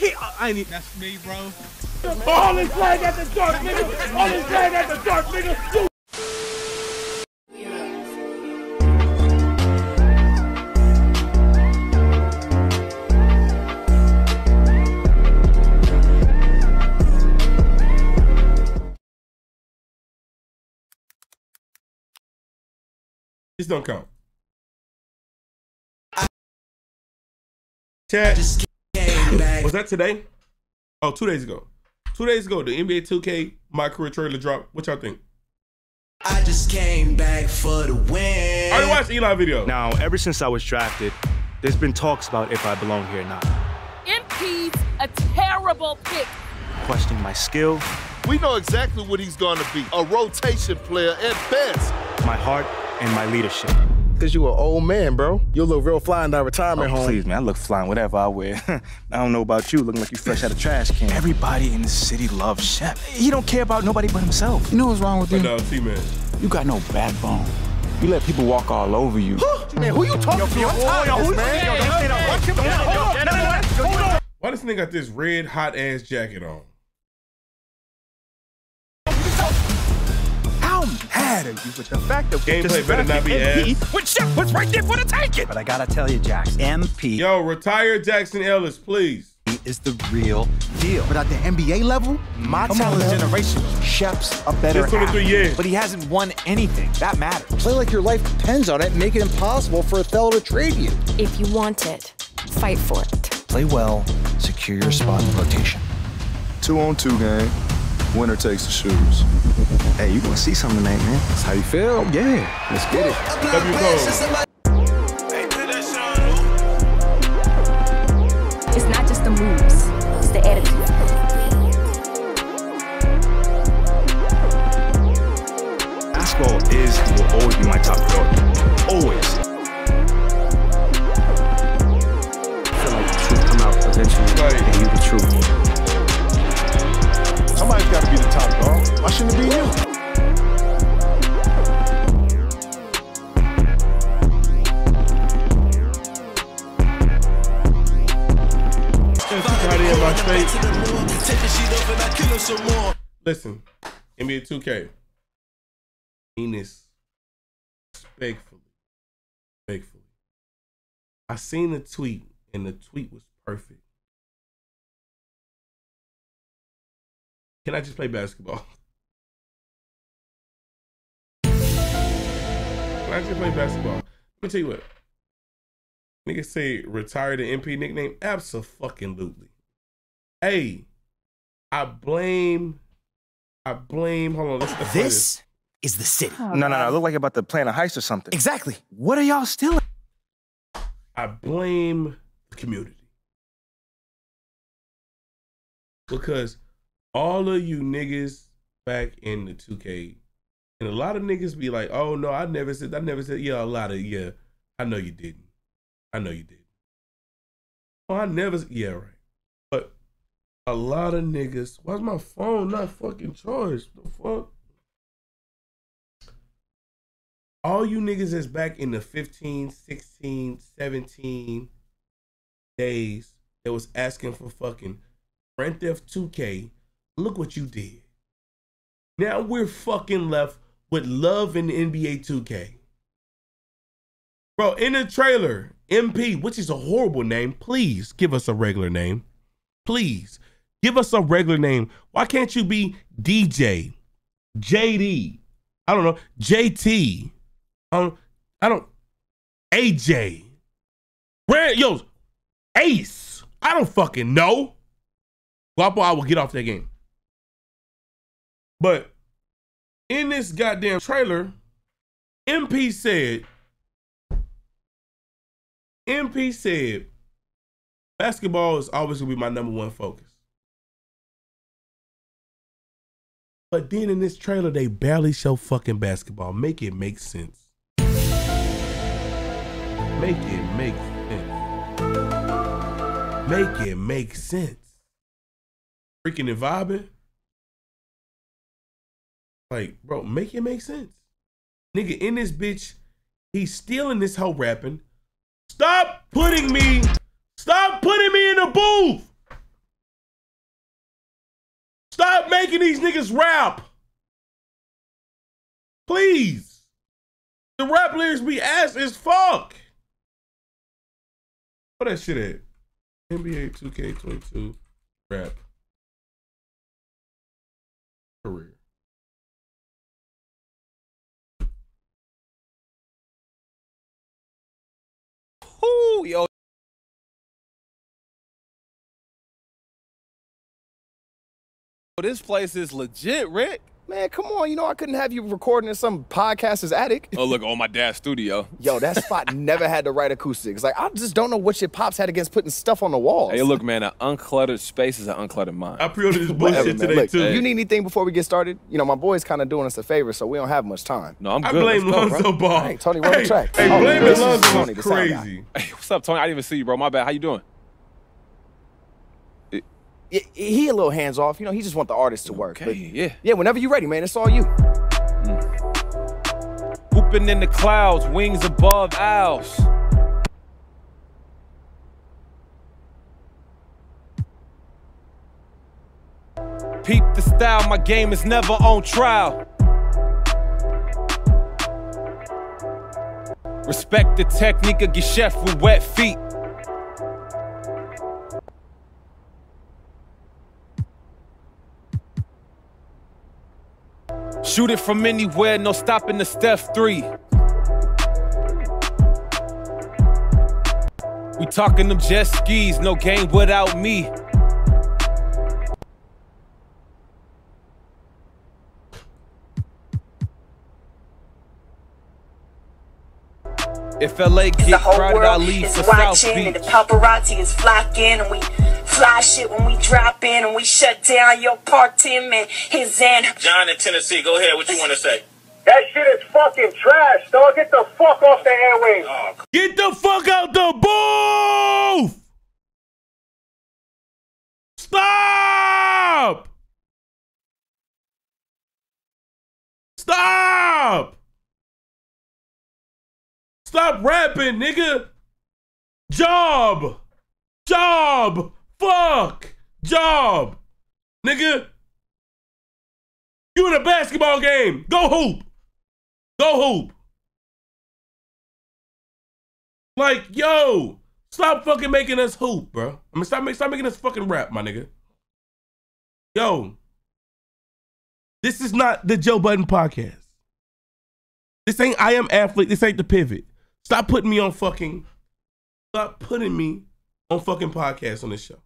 He, I ain't even. That's me, bro. All this flag at the dark, nigga. All this flag at the dark, nigga. You This don't count. Chat. Was that today? Oh, two days ago. Two days ago, the NBA 2K My Career trailer dropped. What y'all think? I just came back for the win. I already watched Eli video. Now, ever since I was drafted, there's been talks about if I belong here or not. MP's a terrible pick. Questioning my skill, We know exactly what he's going to be a rotation player at best. my heart, and my leadership. Cause you an old man, bro. You look real fly in that retirement Oh, home. please, man. I look flying, whatever I wear. I don't know about you, looking like you fresh out of trash can. Everybody in the city loves Shep. He don't care about nobody but himself. You know what's wrong with But you? no, T-Man. You got no backbone. You let people walk all over you. Man, who you talking to? Yo, I'm tired of this, man. Why this nigga got this red hot ass jacket on? Mad are you with the fact that we Gameplay just better not be drafted ass. MP when Shep was right there for the taking? But I gotta tell you, Jax, MP Yo, retire Jackson Ellis, please. He is the real deal. But at the NBA level, My Come talent man. generation, Shep's a better Just athlete, years. but he hasn't won anything. That matters. Play like your life depends on it. Make it impossible for a fellow to trade you. If you want it, fight for it. Play well, secure your spot in the rotation. Two on two game. Winner takes the shoes. Hey, you gonna see something tonight, man. That's how you feel? Oh, yeah, let's get it. W Cole. It's not just the moves, it's the attitude. Basketball is and will always be my top priority. Always. I feel like the truth come out eventually. Right. And you the truth. Be the top dog. Why shouldn't it be you? Listen, NBA 2K. Mean this respectfully. Respectfully. I seen the tweet, and the tweet was perfect. Can I just play basketball? Can I just play basketball? Let me tell you what. Niggas say retire the MP nickname. Absolutely. Hey, I blame. I blame. Hold on. Let's, let's play This is the city. Oh, no, no, no. I look like about to plan a heist or something. Exactly. What are y'all stealing? I blame the community. Because all of you niggas back in the 2K, and a lot of niggas be like, oh no, I never said, I never said, yeah, a lot of, yeah, I know you didn't. I know you did. Oh, I never, yeah, right. But a lot of niggas, why's my phone not fucking charged? The fuck? all you niggas is back in the 15, 16, 17 days that was asking for fucking Grand Theft 2K, look what you did. Now we're fucking left with love in the NBA 2K. Bro, in the trailer, MP, which is a horrible name, please give us a regular name. Please give us a regular name. Why can't you be DJ, JD, I don't know, JT, um, I don't. AJ. Brand, yo, Ace. I don't fucking know. Guapo, I will get off that game. But in this goddamn trailer, MP said, MP said, basketball is always gonna be my number one focus. But then in this trailer, they barely show fucking basketball. Make it make sense. Make it make sense. Make it make sense. Freaking and vibing. Like, bro, make it make sense. Nigga, in this bitch, he's stealing this whole rapping. Stop putting me, stop putting me in the booth. Stop making these niggas rap. Please. The rap lyrics be ass as fuck. What that shit at? NBA 2K22 rap career. Yo. This place is legit, Rick. Man, come on. You know I couldn't have you recording in some podcaster's attic. Oh, look, on my dad's studio. Yo, that spot never had the right acoustics. Like, I just don't know what your pops had against putting stuff on the walls. Hey, look, man, an uncluttered space is an uncluttered mind. I pre-ordered this bullshit man. today Look, too. You need anything before we get started? You know, my boy's kind of doing us a favor, so we don't have much time. No, I'm good. I blame Let's Lonzo bro. Ball. Hey, Tony, run hey, the track. Hey, Oh, blaming this is Lonzo Tony, was the sound guy. crazy. Hey, what's up, Tony? I didn't even see you, bro. My bad. How you doing? He a little hands off. You know, he just want the artist to work. Okay, But yeah. yeah, whenever you're ready, man, it's all you. Mm. Whooping in the clouds, wings above owls. Peep the style, my game is never on trial. Respect the technique of Geschäft with wet feet. Shoot it from anywhere, no stopping the Steph 3. We talking them jet skis, no game without me. If LA get crowded, I leave for South watching and the Beach. paparazzi is flocking and we fly shit when we drop in and we shut down your party man his and John in Tennessee, go ahead. What you want to say? That shit is fucking trash, dog. Get the fuck off the airwaves. Oh, Get the fuck out the booth! Stop! Stop! Stop rapping, nigga! Job! Job! Fuck! Job! Nigga! You in a basketball game. Go hoop! Go hoop! Like, yo, stop fucking making us hoop, bro. I mean, stop, make, stop making us fucking rap, my nigga. Yo, this is not the Joe Budden podcast. This ain't I am athlete. This ain't the pivot. Stop putting me on fucking. Stop putting me on fucking podcasts on this show.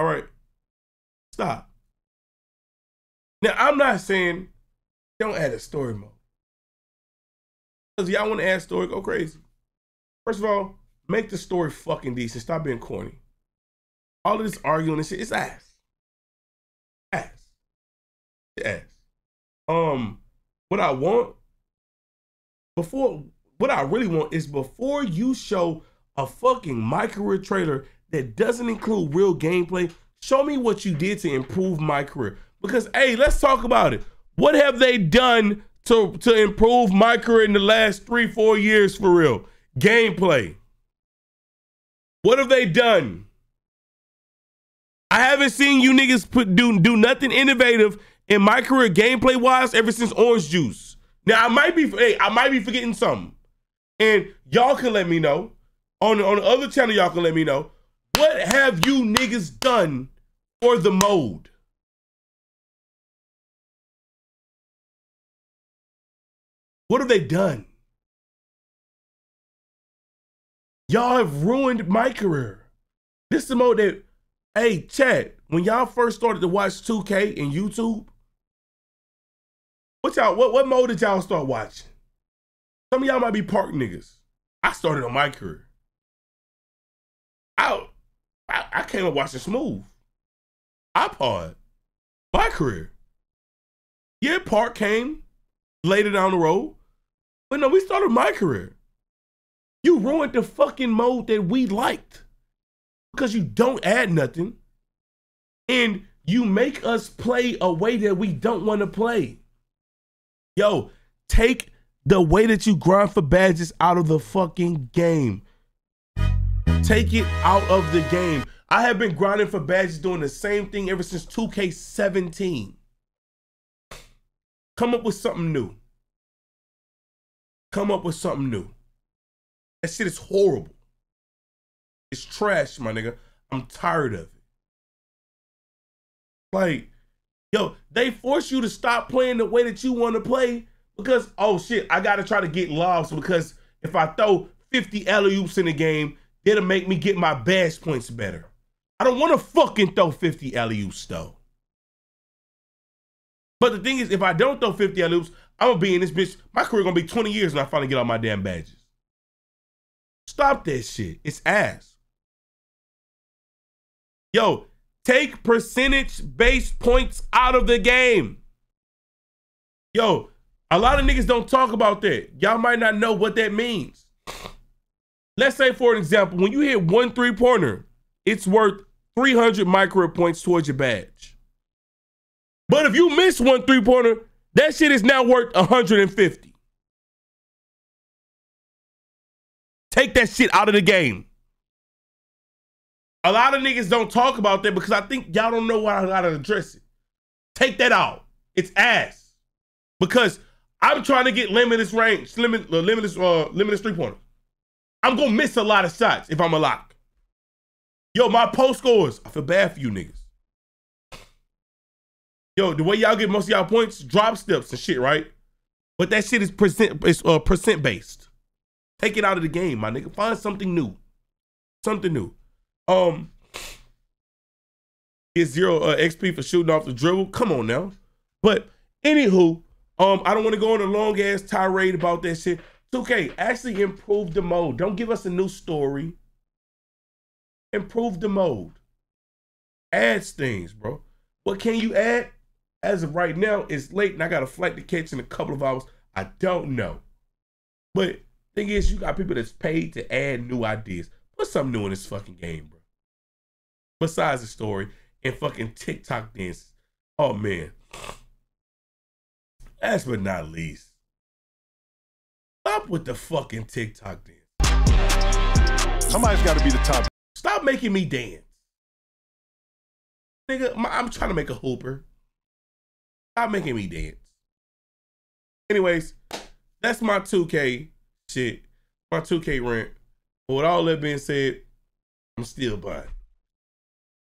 All right, stop. Now I'm not saying don't add a story mode. Because y'all want to add story, go crazy. First of all, make the story fucking decent. Stop being corny. All of this arguing and shit, it's ass. Ass. It's ass. Um, what I want before what I really want is before you show a fucking career trailer that doesn't include real gameplay, show me what you did to improve my career. Because hey, let's talk about it. What have they done to to improve my career in the last three, four years for real? Gameplay. What have they done? I haven't seen you niggas put do do nothing innovative in my career gameplay wise ever since Orange Juice. Now I might be hey, I might be forgetting something. And y'all can let me know. On on the other channel, y'all can let me know. What have you niggas done for the mode? What have they done? Y'all have ruined my career. This is the mode that, hey, Chad, when y'all first started to watch 2K and YouTube, what y'all, what, what mode did y'all start watching? Some of y'all might be park niggas. I started on my career. I, I, came up watching Smooth. iPod. My career. Yeah, Park came later down the road. But no, we started my career. You ruined the fucking mode that we liked because you don't add nothing and you make us play a way that we don't want to play. Yo, take the way that you grind for badges out of the fucking game. Take it out of the game. I have been grinding for badges doing the same thing ever since 2K17. Come up with something new. Come up with something new. That shit is horrible. It's trash, my nigga. I'm tired of it. Like, yo, they force you to stop playing the way that you want to play because, oh shit, I gotta try to get lost because if I throw 50 alley oops in the game, it'll make me get my bash points better. I don't want to fucking throw 50 alley oops though. But the thing is, if I don't throw 50 alley oops, I'm gonna be in this bitch. My career gonna be 20 years and I finally get all my damn badges. Stop that shit. It's ass. Yo, take percentage based points out of the game. Yo, a lot of niggas don't talk about that. Y'all might not know what that means. Let's say, for an example, when you hit one three pointer, it's worth 300 micro points towards your badge. But if you miss one three pointer, that shit is now worth 150. Take that shit out of the game. A lot of niggas don't talk about that because I think y'all don't know how to address it. Take that out. It's ass. Because I'm trying to get limitless range, limit, uh, limitless, uh, limitless three pointer. I'm gonna miss a lot of shots if I'm a lock. Yo, my post scores. I feel bad for you niggas. Yo, the way y'all get most of y'all points, drop steps and shit, right? But that shit is percent, it's uh, percent based. Take it out of the game, my nigga. Find something new. Something new. Um, get zero uh, XP for shooting off the dribble. Come on now. But anywho, um, I don't want to go on a long ass tirade about that shit. It's okay. Actually, improve the mode. Don't give us a new story. Improve the mode. Adds things, bro. What can you add? As of right now, it's late and I got a flight to catch in a couple of hours. I don't know. But thing is, you got people that's paid to add new ideas. Put something new in this fucking game, bro. Besides the story and fucking TikTok dances. Oh man. Last but not least, stop with the fucking TikTok dance. Somebody's got to be the top. Stop making me dance. Nigga, I'm trying to make a hooper. Stop making me dance. Anyways, that's my 2K shit. My 2K rent. But with all that being said, I'm still buying.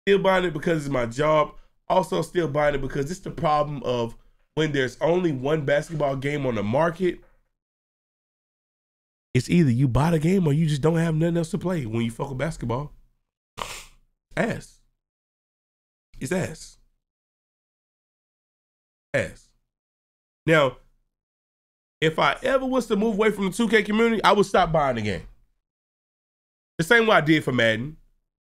Still buying it because it's my job. Also still buying it because it's the problem of when there's only one basketball game on the market. It's either you buy the game or you just don't have nothing else to play when you fuck with basketball. Ass. It's ass. Ass. Now, if I ever was to move away from the 2K community, I would stop buying the game. The same way I did for Madden.